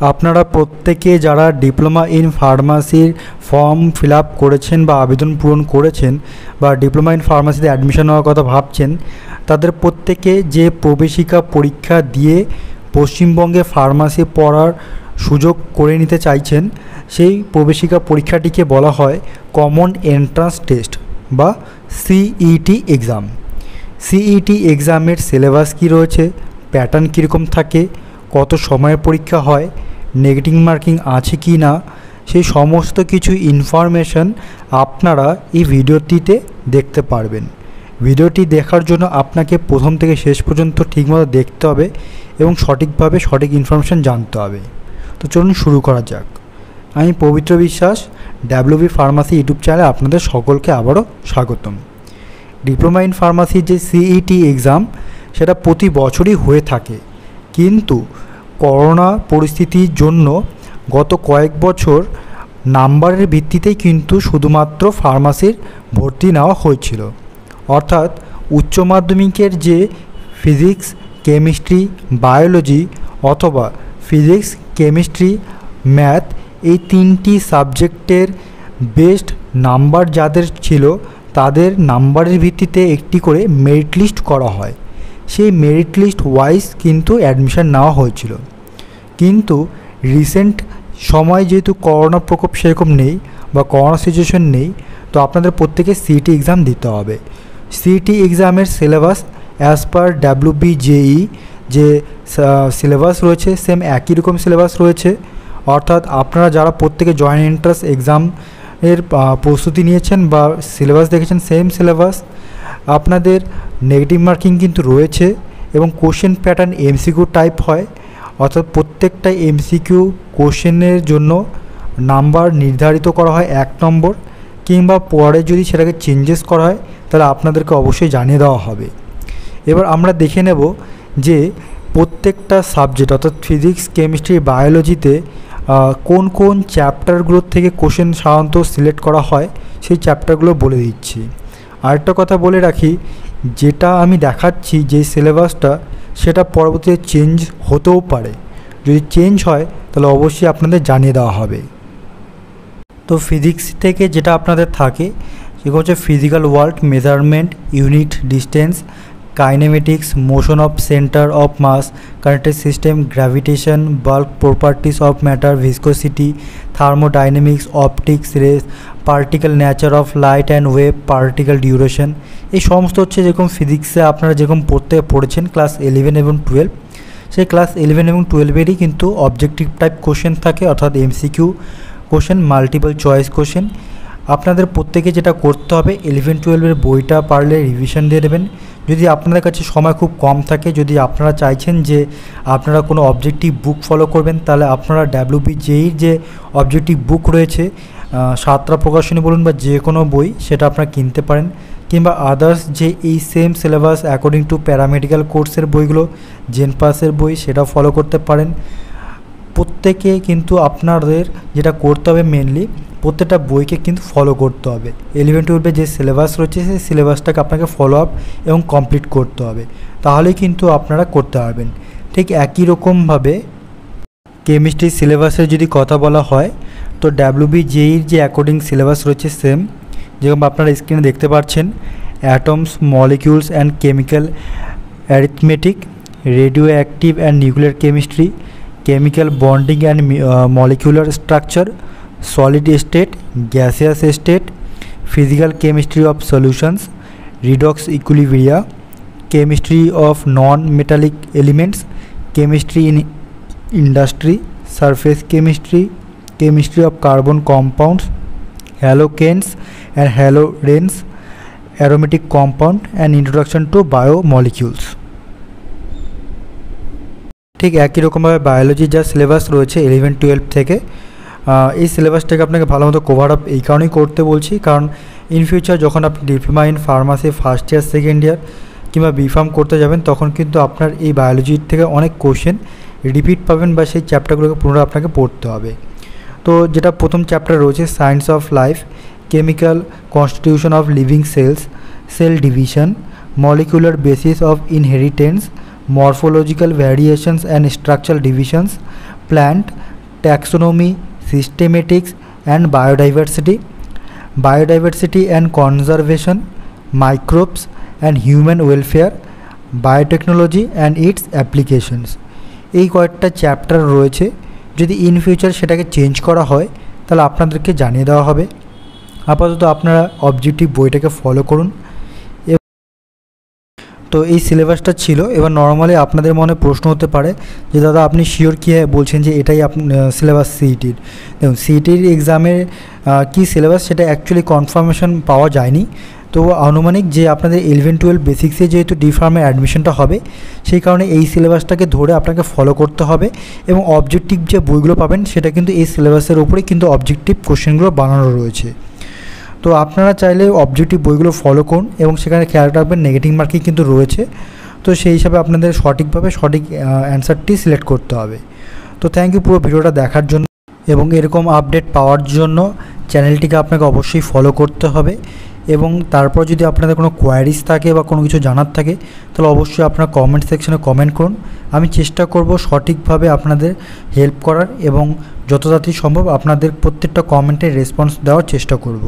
আপনারা প্রত্যেকে যারা ডিপ্লোমা ইন ফার্মাসির ফর্ম ফিল আপ করেছেন বা আবেদন পূরণ করেছেন বা ডিপ্লোমা ইন ফার্মাসিতে অ্যাডমিশন হওয়ার কথা ভাবছেন, তাদের প্রত্যেকে যে প্রবেশিকা পরীক্ষা দিয়ে পশ্চিমবঙ্গে ফার্মাসি পড়ার সুযোগ করে নিতে চাইছেন, সেই প্রবেশিকা পরীক্ষাটিকে বলা হয় কমন এন্ট্রান্স টেস্ট বা সিইটি এক্সাম সিইটি এক্সামের সিলেবাস কী রয়েছে প্যাটার্ন কীরকম থাকে, কত সময়ের পরীক্ষা হয় নেগেটিভ মার্কিং আছে কি না, সেই সমস্ত কিছু ইনফরমেশন আপনারা এই ভিডিওটিতে দেখতে পারবেন। ভিডিওটি দেখার জন্য আপনাকে প্রথম থেকে শেষ পর্যন্ত ঠিকমতো দেখতে হবে এবং সঠিকভাবে সঠিক ইনফরমেশান জানতে হবে। তো চলুন শুরু করা যাক। আমি পবিত্র বিশ্বাস ডাব্লিউবি ফার্মাসি ইউটিউব চ্যানেলে আপনাদের সকলকে আবারও স্বাগতম। ডিপ্লোমা ইন ফার্মাসির যে সিইটি এক্সাম সেটা প্রতি বছরই হয়ে থাকে। কিন্তু করোনা পরিস্থিতির জন্য গত কয়েক বছর নাম্বারের ভিত্তিতেই কিন্তু শুধুমাত্র ফার্মাসির ভর্তি নেওয়া হয়েছিল। অর্থাৎ উচ্চ মাধ্যমিকের যে ফিজিক্স, কেমিস্ট্রি, বায়োলজি অথবা ফিজিক্স, কেমিস্ট্রি, ম্যাথ এই তিনটি সাবজেক্টের বেস্ট নাম্বার যাদের ছিল তাদের নাম্বারের ভিত্তিতে একটি করে মেরিট লিস্ট করা হয়। সেই মেরিট লিস্ট ওয়াইজ কিন্তু অ্যাডমিশন নেওয়া হয়েছিল। কিন্তু রিসেন্ট সময় যেহেতু করোনা প্রকোপ সেরকম নেই বা করোনা সিচুয়েশন নেই, তো আপনাদের প্রত্যেকে সিটি এক্সাম দিতে হবে। সিটি এক্সামের syllabus as per WB JEE যে সিলেবাস রয়েছে সেম একই রকম সিলেবাস রয়েছে। অর্থাৎ আপনারা যারা প্রত্যেকে জয়েন্ট এন্ট্রান্স এক্সাম এর প্রস্তুতি নিয়েছেন বা সিলেবাস দেখেছেন সেম সিলেবাস আপনাদের নেগেটিভ মার্কিং কিন্তু রয়েছে এবং কোশ্চেন প্যাটার্ন এমসিকিউ টাইপ হয়। অর্থাৎ প্রত্যেকটা এমসিকিউ কোশ্চেনের জন্য নাম্বার নির্ধারিত করা হয় এক নম্বর কিংবা পরে যদি সেটাকে চেঞ্জেস করা হয়, তাহলে আপনাদেরকে অবশ্যই জানিয়ে দেওয়া হবে। এবার আমরা দেখে নেব যে প্রত্যেকটা সাবজেক্ট অর্থাৎ ফিজিক্স কেমিস্ট্রি বায়োলজিতে কোন কোন চ্যাপ্টারগুলোর থেকে কোশ্চেন সাধারণত সিলেক্ট করা হয়, সেই চ্যাপ্টারগুলো বলে দিচ্ছি। আরেকটা কথা বলে রাখি, যেটা আমি দেখাচ্ছি যে সিলেবাসটা সেটা পরবর্তীতে চেঞ্জ হতেও পারে। যদি চেঞ্জ হয়, তাহলে অবশ্যই আপনাদের জানিয়ে দেওয়া হবে। তো ফিজিক্স থেকে যেটা আপনাদের থাকে সেগুলো হচ্ছে physical world measurement unit distance kinematics motion of centre of mass connected system gravitation bulk properties of matter viscosity thermodynamics optics rays particle nature of light and wave particle duration এই সমস্ত হচ্ছে যেরকম ফিজিক্সে আপনারা যেরকম পড়তে পড়েছেন ক্লাস ইলেভেন এবং টুয়েলভ সেই ক্লাস ইলেভেন এবং টুয়েলভেরই কিন্তু অবজেক্টিভ টাইপ কোশ্চেন থাকে, অর্থাৎ MCQ question multiple choice question আপনাদের প্রত্যেকে যেটা করতে হবে ইলেভেন টুয়েলভের বইটা পারলে রিভিশন দিয়ে দেবেন। যদি আপনাদের কাছে সময় খুব কম থাকে, যদি আপনারা চাইছেন যে আপনারা কোনো অবজেক্টিভ বুক ফলো করবেন, তাহলে আপনারা ডাব্লিউবি জেইর যে অবজেক্টিভ বুক রয়েছে সাতটা প্রকাশনী বলুন বা যে কোনো বই, সেটা আপনারা কিনতে পারেন। কিংবা আদার্স যে এই same syllabus according to paramedical কোর্সের বইগুলো জেন পাসের বই সেটা ফলো করতে পারেন। প্রত্যেকে কিন্তু আপনাদের যেটা করতে হবে মেনলি প্রত্যেকটা বইকে কিন্তু ফলো করতে হবে। ইলেভেন টুয়েলভে যে সিলেবাস রয়েছে, সেই সিলেবাসটাকে আপনাকে ফলো আপ এবং কমপ্লিট করতে হবে। তাহলেই কিন্তু আপনারা করতে পারবেন। ঠিক একই রকমভাবে কেমিস্ট্রি সিলেবাসের যদি কথা বলা হয়, তো ডাব্লিউবি জেইর যে অ্যাকর্ডিং সিলেবাস রয়েছে সেম যেরকম আপনারা স্ক্রিনে দেখতে পাচ্ছেন atoms molecules and chemical arithmetic radioactive and nuclear chemistry chemical bonding and uh, molecular structure solid state gaseous state physical chemistry of solutions redox equilibria chemistry of non-metallic elements chemistry in industry surface chemistry chemistry of carbon compounds halogens and halogens aromatic compound and introduction to biomolecules. ঠিক একই রকমভাবে বায়োলজির যা syllabus রয়েছে eleven twelve থেকে এই সিলেবাসটাকে আপনাকে ভালো মতো কভার আপ এই কারণেই করতে বলছি। কারণ ইন ফিউচার যখন আপনি diploma in pharmacy first year second year কিংবা বিফার্ম করতে যাবেন, তখন কিন্তু আপনার এই বায়োলজির থেকে অনেক কোশ্চেন রিপিট পাবেন বা সেই চ্যাপ্টারগুলোকে পুনরায় আপনাকে পড়তে হবে। তো যেটা প্রথম চ্যাপ্টার রয়েছে science of life chemical constitution of living cells cell division molecular basis of inheritance morphological variations and structural divisions plant, taxonomy, systematics and biodiversity biodiversity and conservation, microbes and human welfare, biotechnology and its applications. এই কয়েকটা chapter রয়েছে। যদি in future সেটাকে change করা হয়, তাহলে আপনাদেরকে জানিয়ে দেওয়া হবে। আপাতত আপনারা অবজেক্টিভ বইটাকে ফলো করুন। তো এই সিলেবাসটা ছিল। এবার নর্মালি আপনাদের মনে প্রশ্ন হতে পারে যে, দাদা, আপনি শিওর কী বলছেন যে, এটাই সিলেবাস সিইটির দেখুন সিইটির এক্সামের কী সিলেবাস সেটা অ্যাকচুয়ালি কনফার্মেশন পাওয়া যায়নি। তো আনুমানিক যে আপনাদের ইলেভেন টুয়েলভ বেসিক্সে যেহেতু ডি ফার্মের অ্যাডমিশনটা হবে, সেই কারণে এই সিলেবাসটাকে ধরে আপনাকে ফলো করতে হবে এবং অবজেক্টিভ যে বইগুলো পাবেন, সেটা কিন্তু এই সিলেবাসের উপরে কিন্তু অবজেক্টিভ কোশ্চেনগুলো বানানো রয়েছে। তো আপনারা চাইলে অবজেক্টিভ বইগুলো ফলো করুন এবং সেখানে খেয়াল রাখবেন নেগেটিভ মার্কিং কিন্তু রয়েছে। তো সেই হিসাবে আপনাদের সঠিকভাবে সঠিক অ্যান্সারটি সিলেক্ট করতে হবে। তো থ্যাংক ইউ পুরো ভিডিওটা দেখার জন্য এবং এরকম আপডেট পাওয়ার জন্য চ্যানেলটিকে আপনাকে অবশ্যই ফলো করতে হবে এবং তারপর যদি আপনাদের কোনো কোয়ারিজ থাকে বা কোনো কিছু জানার থাকে, তাহলে অবশ্যই আপনার কমেন্ট সেকশনে কমেন্ট করুন। আমি চেষ্টা করব সঠিকভাবে আপনাদের হেল্প করার এবং যত তাড়াতাড়ি সম্ভব আপনাদের প্রত্যেকটা কমেন্টের রেসপন্স দেওয়ার চেষ্টা করব।